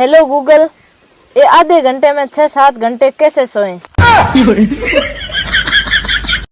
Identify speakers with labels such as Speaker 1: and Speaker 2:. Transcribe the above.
Speaker 1: Hello Google ये आधे घंटे में छह सात घंटे कैसे सोएँ?